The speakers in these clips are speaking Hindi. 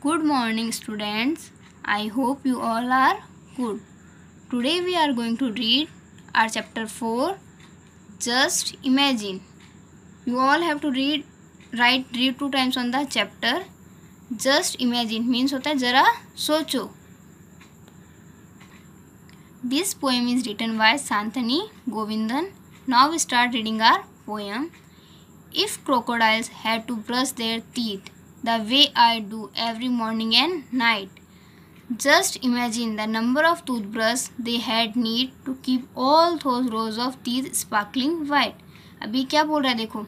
Good morning, students. I hope you all are good. Today we are going to read our chapter 4 Just Imagine. You all have to read write read two times on the chapter. Just imagine means होता है जरा सोचो. This poem is written by Santani Govindan. Now we start reading our poem. If crocodiles had to brush their teeth the way I do every morning and night. Just imagine the number of toothbrush they had need to keep all those rows of teeth sparkling white. अभी क्या बोल रहा है देखो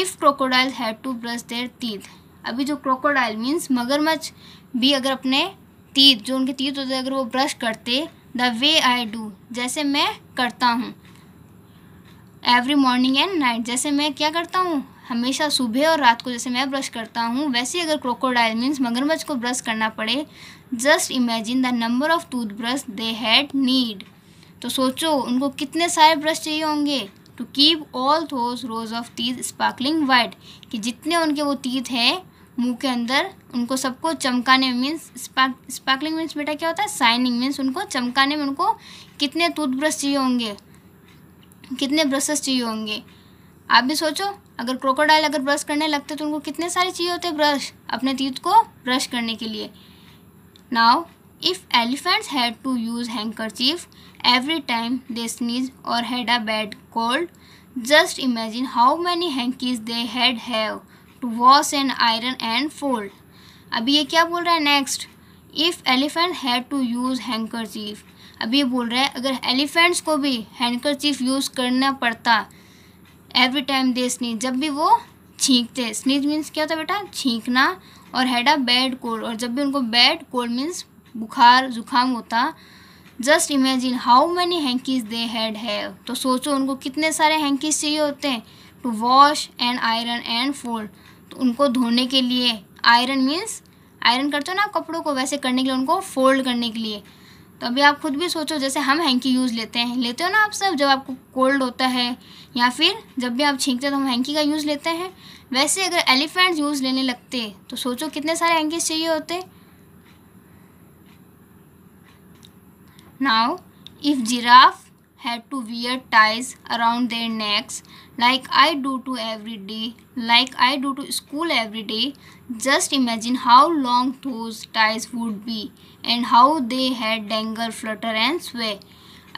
if crocodile had to brush their teeth अभी जो क्रोकोडाइल मीन्स मगरमच्छ भी अगर अपने टीथ जो उनके टीथ होते अगर वो ब्रश करते द वे आई डू जैसे मैं करता हूँ एवरी मॉर्निंग एंड नाइट जैसे मैं क्या करता हूँ? हमेशा सुबह और रात को जैसे मैं ब्रश करता हूँ, वैसे अगर क्रोकोडाइल मीन्स मगरमच्छ को ब्रश करना पड़े just imagine the number of toothbrush they had need तो सोचो, उनको कितने सारे ब्रश चाहिए होंगे? To keep all those rows of teeth sparkling white कि जितने उनके वो टीथ हैं, मुँह के अंदर, उनको सबको चमकाने मीन्स स्पार्क स्पार्कलिंग मीन्स बेटा क्या होता है? साइनिंग मीन्स उनको चमकाने में उनको कितने टूथब्रश चाहिए होंगे? कितने ब्रशेस चाहिए होंगे? आप भी सोचो, अगर क्रोकोडाइल अगर ब्रश करने लगते तो उनको कितने सारे चाहिए होते ब्रश अपने टीथ को ब्रश करने के लिए। Now if elephants had to use handkerchief every time they sneeze और had a bad cold just imagine how many hankies they had have to wash and iron and fold अभी ये क्या बोल रहा है? Next if elephant had to use handkerchief अभी ये बोल रहा है, अगर एलिफेंट्स को भी हैंकरचीफ यूज़ करना पड़ता एवरी टाइम दे स्नीज जब भी वो छींकते स्नीज मीन्स क्या होता है बेटा? छींकना और हैड अ बैड कोल्ड और जब भी उनको बैड कोल्ड मीन्स बुखार, जुकाम होता just imagine how many hankies they had have तो सोचो उनको कितने सारे हैंकीज चाहिए होते हैं? To wash and iron and fold तो उनको धोने के लिए आयरन मीन्स आयरन करते हो ना कपड़ों को, वैसे करने के लिए उनको फोल्ड करने के लिए। तो अभी आप खुद भी सोचो, जैसे हम हैंकी यूज़ लेते हैं, लेते हो ना आप सब जब आपको कोल्ड होता है, या फिर जब भी आप छींकते हो तो हम हैंकी का यूज़ लेते हैं। वैसे अगर एलिफेंट्स यूज़ लेने लगते तो सोचो कितने सारे हैंकीज चाहिए होते। Now if giraffe had to wear ties around their necks like I do to every day, like I do to school every day. Just imagine how long those ties would be and how they had dangle, flutter and sway.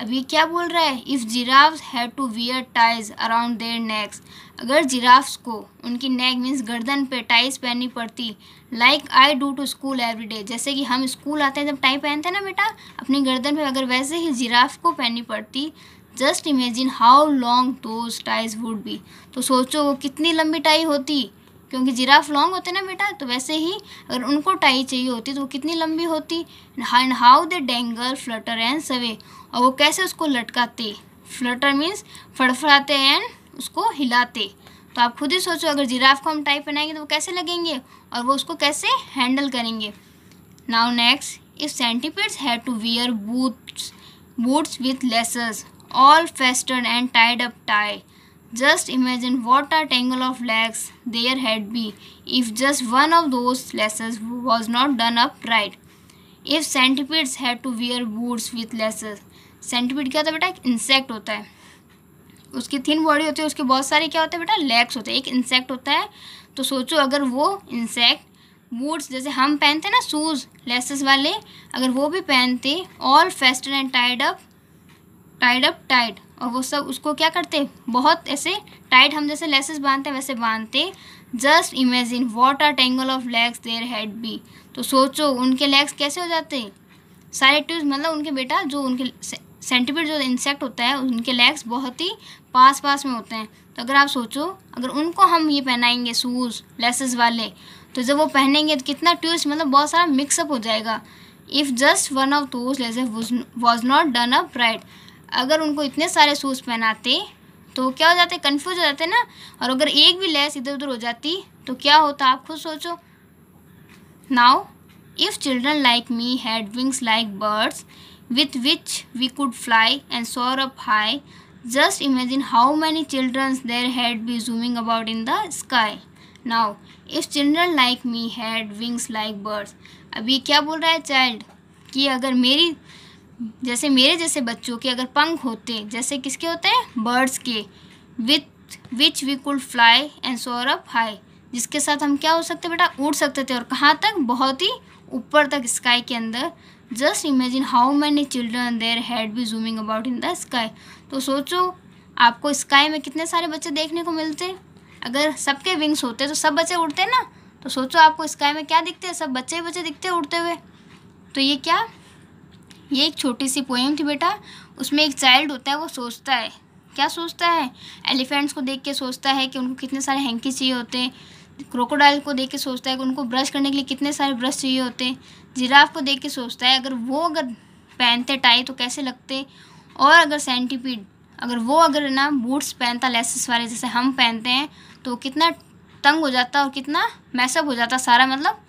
अभी क्या बोल रहा है? If giraffes had to wear ties around their necks अगर जिराफ्स को उनकी नेक मीन्स गर्दन पे टाइज पहननी पड़ती like I do to school every day जैसे कि हम स्कूल आते हैं जब टाई पहनते हैं ना बेटा, अपनी गर्दन पे अगर वैसे ही जिराफ को पहननी पड़ती just imagine how long those ties would be तो सोचो वो कितनी लंबी टाई होती क्योंकि जिराफ लॉन्ग होते ना बेटा तो वैसे ही अगर उनको टाई चाहिए होती तो वो कितनी लंबी होती। And how they dangle flutter and sway और वो कैसे उसको लटकाते? फ्लटर मीन्स फड़फड़ाते एंड उसको हिलाते। तो आप खुद ही सोचो, अगर जिराफ को हम टाई पहनाएँगे तो वो कैसे लगेंगे? और वो उसको कैसे हैंडल करेंगे? Now next if centipedes had to wear boots boots with laces all fastened and tied up tie. Just imagine what a tangle of legs there had been if just one of those laces was not done up right. If centipedes had to wear boots with laces. Centipede क्या होता है बेटा एक इंसेक्ट होता है उसकी थिन बॉडी होती है, उसके बहुत सारे क्या होते हैं बेटा लेग्स होते हैं एक इंसेक्ट होता है तो सोचो अगर वो इंसेक्ट बूट्स जैसे हम पहनते हैं ना शूज़ लेसेस वाले, अगर वो भी पहनते all fastened and tied up tied up tight और वो सब उसको क्या करते? बहुत ऐसे टाइट हम जैसे लेसेस बांधते हैं वैसे बांधते। Just imagine what a tangle of legs there had be तो सोचो, उनके लेग्स कैसे हो जाते? सारे ट्यूज मतलब उनके बेटा, जो उनके सेंटीपीड जो इंसेक्ट होता है, उनके लेग्स बहुत ही पास पास में होते हैं। तो अगर आप सोचो, अगर उनको हम ये पहनाएँगे शूज़ लेसेस वाले तो जब वो पहनेंगे तो कितना ट्यूज मतलब बहुत सारा मिक्सअप हो जाएगा। If just one of those laces was not done up right अगर उनको इतने सारे शूज़ पहनाते तो क्या हो जाते? कन्फ्यूज़ हो जाते ना? और अगर एक भी लेस इधर उधर हो जाती तो क्या होता? आप खुद सोचो। Now if children like me had wings like birds with which we could fly and soar up high just imagine how many childrens there had be zooming about in the sky now if children like me had wings like birds अभी क्या बोल रहा है चाइल्ड कि अगर मेरी जैसे मेरे जैसे बच्चों के अगर पंख होते, जैसे किसके होते हैं? बर्ड्स के। With which we could fly and soar up high जिसके साथ हम क्या हो सकते बेटा? उड़ सकते थे। और कहाँ तक? बहुत ही ऊपर तक स्काई के अंदर। Just imagine how many children there had be zooming about in the sky तो सोचो, आपको स्काई में कितने सारे बच्चे देखने को मिलते? अगर सबके विंग्स होते तो सब बच्चे उड़ते ना? तो सोचो, आपको स्काई में क्या दिखते? हैं सब बच्चे ही बच्चे दिखते उड़ते हुए। तो ये क्या? ये एक छोटी सी पोएम थी बेटा। उसमें एक चाइल्ड होता है, वो सोचता है। क्या सोचता है? एलिफेंट्स को देख के सोचता है कि उनको कितने सारे हैंकी चाहिए होते हैं। क्रोकोडाइल को देख के सोचता है कि उनको ब्रश करने के लिए कितने सारे ब्रश चाहिए होते जिराफ को देख के सोचता है, अगर वो अगर पहनते टाई तो कैसे लगते और अगर सेंटीपीड अगर वो अगर ना बूट्स पहनता लेसेस वाले जैसे हम पहनते हैं तो कितना तंग हो जाता और कितना मैसअप हो जाता सारा मतलब।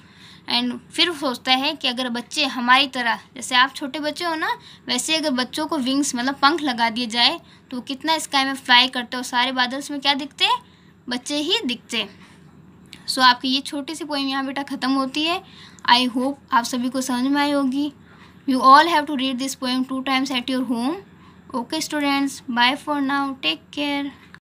एंड फिर सोचता है कि अगर बच्चे हमारी तरह जैसे आप छोटे बच्चे हो ना वैसे अगर बच्चों को विंग्स मतलब पंख लगा दिए जाए तो कितना स्काई में फ्लाई करते हो सारे बादल्स में क्या दिखते बच्चे ही दिखते सो so, आपकी ये छोटी सी पोइम यहाँ बेटा ख़त्म होती है। आई होप आप सभी को समझ में आई होगी। You all have to read this poem two times at your home okay students bye for now take care